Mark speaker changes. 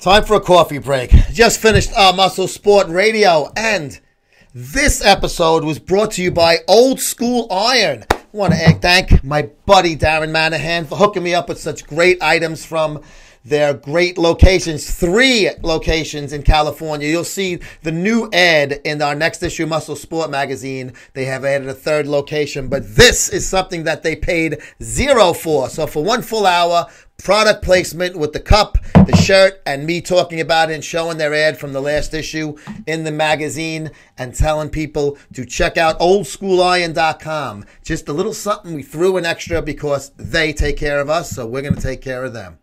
Speaker 1: Time for a coffee break. Just finished our Muscle Sport Radio, and this episode was brought to you by Old Skool Iron. I want to thank my buddy Darren Manahan for hooking me up with such great items from their great locations, three locations in California. You'll see the new ad in our next issue Muscle Sport magazine. They have added a third location, but this is something that they paid zero for. So for one full hour, product placement with the cup, the shirt, and me talking about it and showing their ad from the last issue in the magazine and telling people to check out oldskooliron.com. Just a little something we threw in extra because they take care of us, so we're going to take care of them.